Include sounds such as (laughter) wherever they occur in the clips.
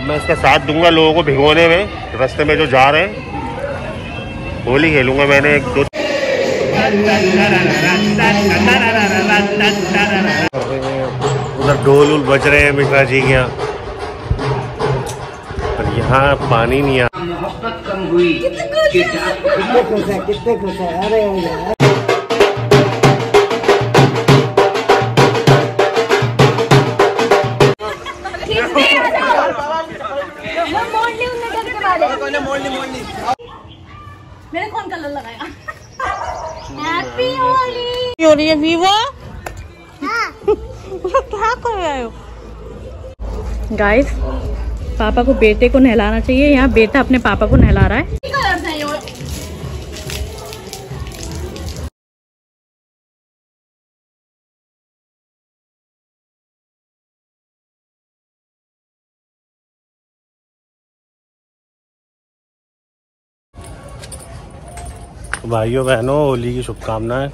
अब मैं इसका साथ दूँगा लोगों को भिगोने में रास्ते में जो जा रहे हैं। होली खेलूँगा मैंने एक दो उधर ढोल उल बज रहे हैं मिश्रा जी के यहाँ। पर यहाँ पानी नहीं आ मोहब्बत कम हुई कितने खुश है कितने खुश है? अरे यार। हैप्पी होली (laughs) हो रही है वीवो क्या कर रहे हो। गाइस पापा को बेटे को नहलाना चाहिए। यहाँ बेटा अपने पापा को नहला रहा है। भाइयों, बहनों, होली की शुभकामनाएँ।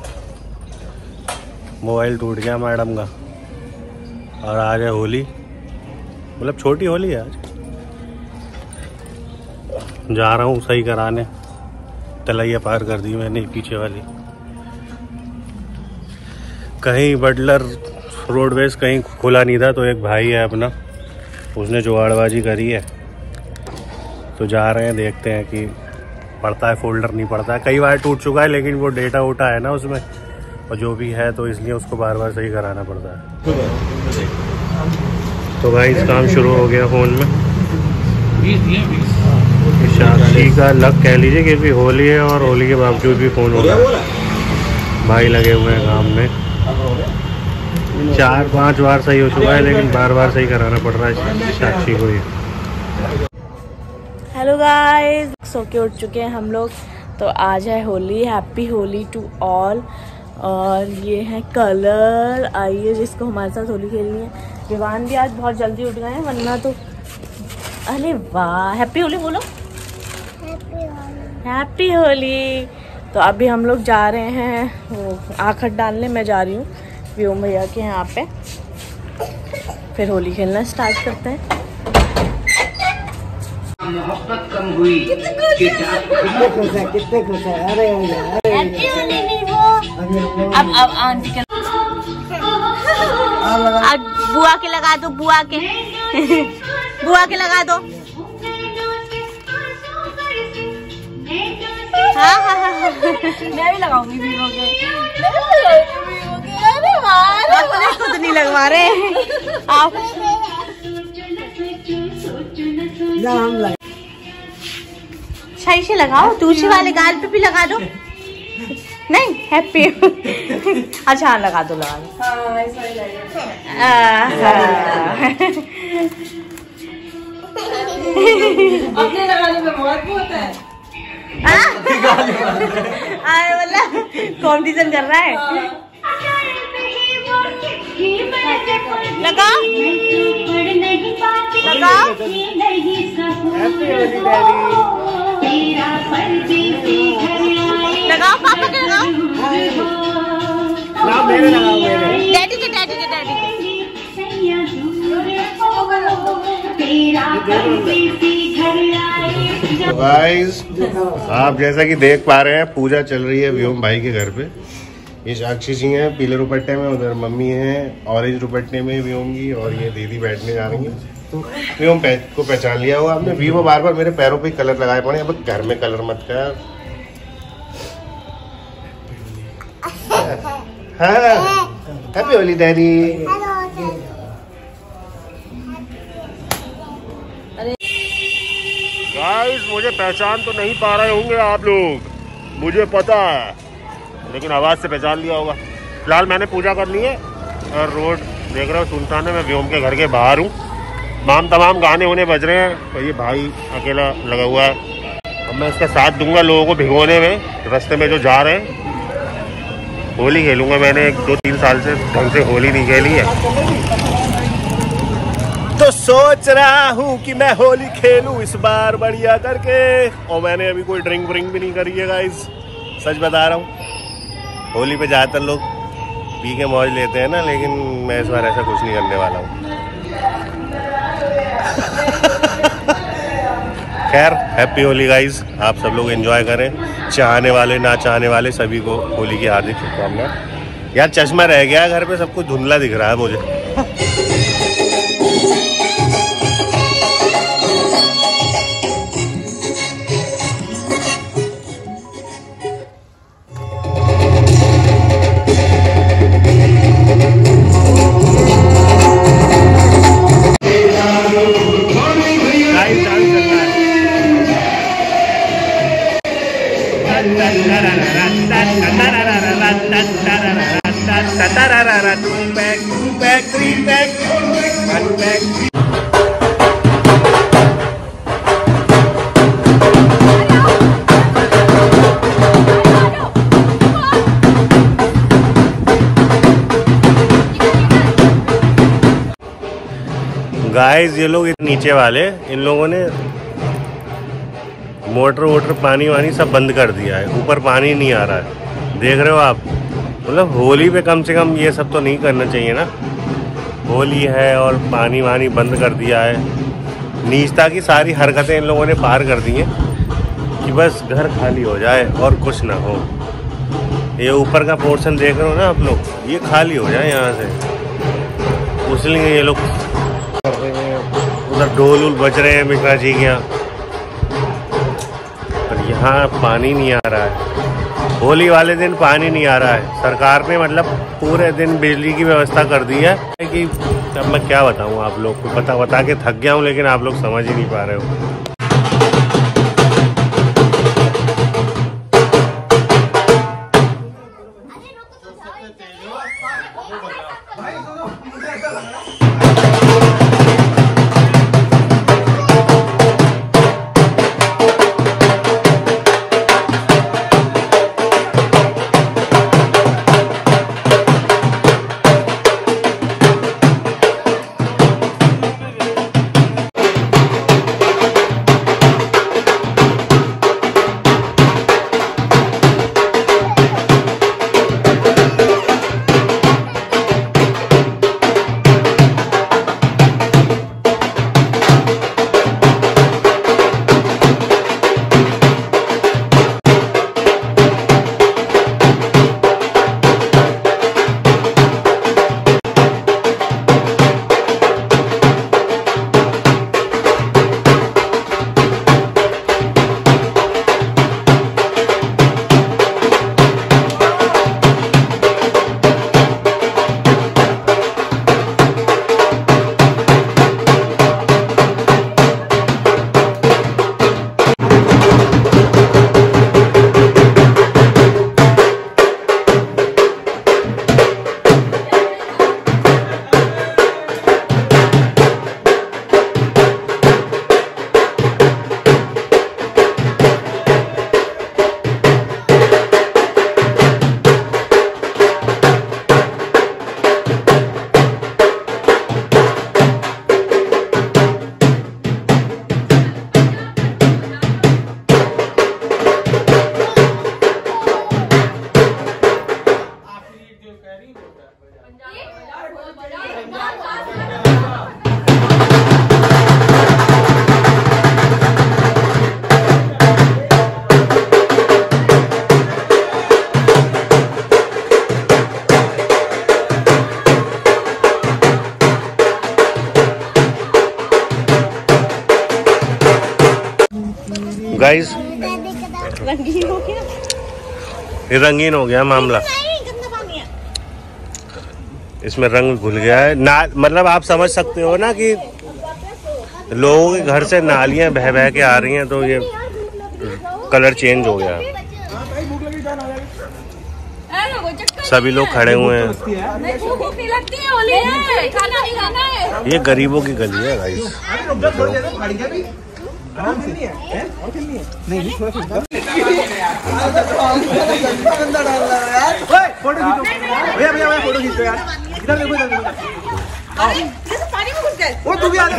मोबाइल टूट गया मैडम का और आज है होली। मतलब छोटी होली है आज। जा रहा हूँ सही कराने। तलैया पार कर दी मैंने पीछे वाली। कहीं बडलर रोडवेज़ कहीं खुला नहीं था तो एक भाई है अपना, उसने जुगाड़बाजी करी है। तो जा रहे हैं, देखते हैं कि पड़ता है फोल्डर नहीं पड़ता है। कई बार टूट चुका है, लेकिन वो डेटा वोटा है ना उसमें। और जो भी है तो इसलिए उसको बार बार सही कराना पड़ता है। तो भाई, इस काम शुरू हो गया फ़ोन में। साक्षी का लक कह लीजिए क्योंकि होली है और होली के बावजूद भी फ़ोन हो है। भाई लगे हुए हैं काम में। चार, पाँच बार सही हो चुका है, लेकिन बार बार सही कराना पड़ रहा है। साक्षी को ही। हेलो गाइस सो के उठ चुके हैं हम लोग। तो आज है Holi happy Holi to all और ये है कलर। आइए जिसको हमारे साथ होली खेलनी है। विवान भी आज बहुत जल्दी उठ गए हैं वरना तो अरे वाह हैप्पी होली बोलो। हैप्पी होली। तो अभी हम लोग जा रहे हैं वो आखट डालने मैं जा रही हूँ। व्योम भैया के यहाँ पे। फिर होली खेलना स्टार्ट करते हैं। मोहब्बत कम हुई कितने खुश है? कितने खुश है? अरे अब अब आंटी के अब बुआ के लगा दो बुआ के। (laughs) बुआ के लगा दो। हाँ हाँ हाँ। मैं भी लगाऊँगी वीवो के खुद नहीं लगवा रहे। आप (laughs) हम लगे सही से लगाओ दूसरे वाले गाल पे भी लगा दो। नहीं हैप्पी अच्छा हाँ लगा दो लगा दो। अपने लगाने में बहुत है। कंपटीशन (laughs) कर रहा है। लगा लगा लगाओ पापा के लगाओ। डैडी के डैडी के डैडी तो गाइस आप जैसा कि देख पा रहे हैं पूजा चल रही है व्योम भाई के घर पे। ये साक्षी जी हैं पीले दुपट्टे में उधर मम्मी हैं ऑरेंज दुपट्टे में व्योम की और ये दीदी बैठने जा रही हैं। तो पह, को पहचान लिया होगा आपने? वीवो बार बार मेरे पैरों पे कलर लगाए पड़े अब घर में कलर मत कर। हाँ। हैप्पी होली डैडी गाइस मुझे पहचान तो नहीं पा रहे होंगे आप लोग। मुझे पता है। लेकिन आवाज़ से पहचान लिया होगा। फ़िलहाल मैंने पूजा कर ली है। और रोड देख रहे हो सुनसान है। मैं व्योम के घर के बाहर हूँ। तमाम तमाम गाने उन्हें बज रहे हैं तो ये भाई अकेला लगा हुआ है। अब मैं इसका साथ दूँगा लोगों को भिगोने में, रास्ते में जो जा रहे हैं। होली खेलूँगा मैंने एक, दो, तीन साल से, ढंग से होली नहीं खेली है। तो सोच रहा हूँ कि मैं होली खेलूं इस बार बढ़िया करके। और मैंने अभी कोई ड्रिंक व्रिंक भी नहीं करी है गाइस सच बता रहा हूँ। होली पे ज़्यादातर लोग पी के मौज लेते हैं ना, लेकिन मैं इस बार ऐसा कुछ नहीं करने वाला हूँ। खैर हैप्पी होली गाइस आप सब लोग एंजॉय करें. चाहने वाले, ना चाहने वाले सभी को होली की हार्दिक शुभकामनाएँ. यार चश्मा रह गया घर पे, सब कुछ धुंधला दिख रहा है मुझे. गाइस, ये लोग नीचे वाले, इन लोगों ने मोटर वोटर पानी वानी सब बंद कर दिया है। ऊपर पानी नहीं आ रहा है। देख रहे हो आप? मतलब होली पे कम से कम ये सब तो नहीं करना चाहिए ना। होली है और पानी वानी बंद कर दिया है। नीचता की सारी हरकतें इन लोगों ने पार कर दी हैं कि बस घर खाली हो जाए और कुछ ना हो। ये ऊपर का पोर्शन देख रहे हो ना आप लोग? ये खाली हो जाए यहाँ से। इसलिए ये लोग। कर रहे हैं उधर ढोल उल बज रहे हैं मिश्रा जी के यहाँ। पर यहाँ पानी नहीं आ रहा है। होली वाले दिन पानी नहीं आ रहा है। सरकार ने मतलब पूरे दिन बिजली की व्यवस्था कर दी है कि अब मैं क्या बताऊँ आप लोग को बता बता के थक गया हूँ लेकिन आप लोग समझ ही नहीं पा रहे हो। गाइस रंगीन हो गया। ये रंगीन हो गया मामला। इसमें रंग घुल गया है। ना मतलब आप समझ सकते हो ना कि लोगों के घर से नालियाँ बह बह के आ रही हैं तो ये कलर चेंज हो गया। सभी लोग खड़े हुए हैं। ये गरीबों की गली है होली है खाना नहीं खाना है ये गरीबों की गली है गाइस फ़ोटो खींचो भैया भैया भैया फ़ोटो खींचो यार इधर देखो इधर देखो पानी में घुस गए वो तू भी आ जा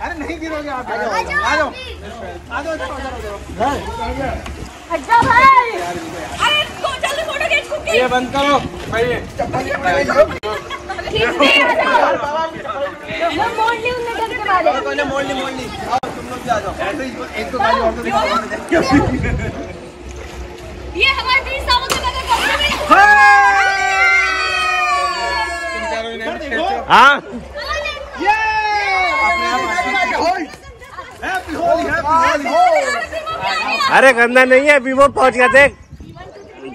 अरे नहीं गिरोगे आप आ जाओ आ जाओ आ जाओ अच्छा भाई अरे इसको जल्दी फ़ोटो खींच कुकी ये बंद करो भाई ये हमारे तीन सालों से खेलते हो? होली अरे गंदा नहीं है वीवो पहुँच गया, देख।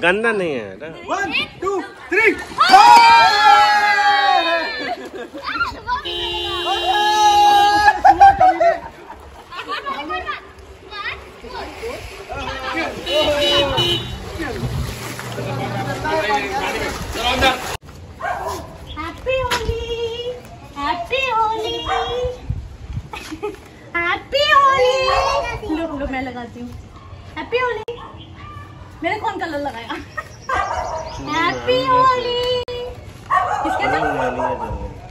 गंदा नहीं है ना। One two three happy Holi happy Holi happy Holi लो लो मैं लगाती हूँ। हैप्पी होली मेरे कौन कलर लगाया। (laughs) हैप्पी होली किसके साथ?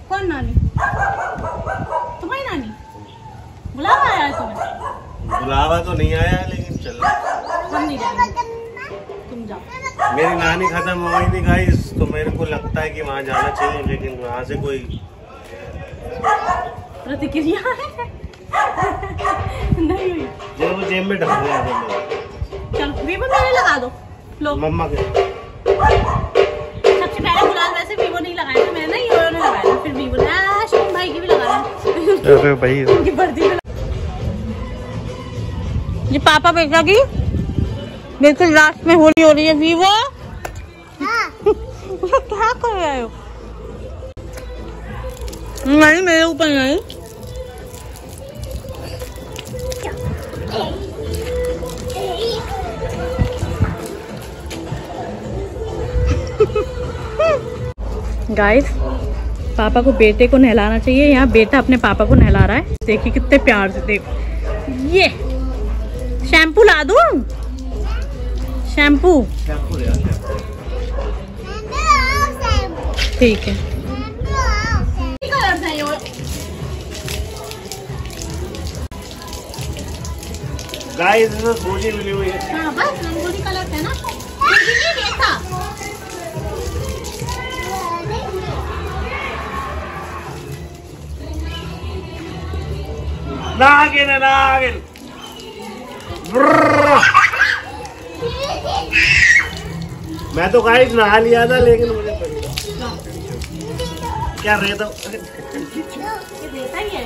कौन नानी? तुम्हारी नानी? बुलावा आया है तुम्हें। बुलावा तो नहीं आया लेकिन चल। हम नहीं जाएँगे। तुम जाओ। मेरी नानी खत्म हो गई थी गाइस तो मेरे को लगता है कि वहाँ जाना चाहिए लेकिन वहाँ से कोई प्रतिक्रिया है? (laughs) नहीं हुई। जेब में ढक गया वीवो मेरे लगा दो लो मम्मा के सबसे पहले गुलाल वैसे वीवो नहीं लगाया था मैंने ये ने लगाया था फिर वीवो ने आ, शुभम भाई की भी लगाया अरे भाई उनकी भी ये पापा बेटा की बिल्कुल लास्ट में होली हो रही है वीवो क्या कर रहे हो नहीं मेरे ऊपर नहीं गाइस पापा को बेटे को नहलाना चाहिए। यहाँ बेटा अपने पापा को नहला रहा है। देखिए कितने प्यार से देखो। ये शैम्पू ला दू? शैम्पू। ठीक है। गाइस इसमें मिली हुई है। हाँ बस रंगोली कलर है ना। ये भी नहीं देखा नागिन नागिन। मैं तो गाइस नहा लिया था लेकिन मुझे क्या रहता ही है।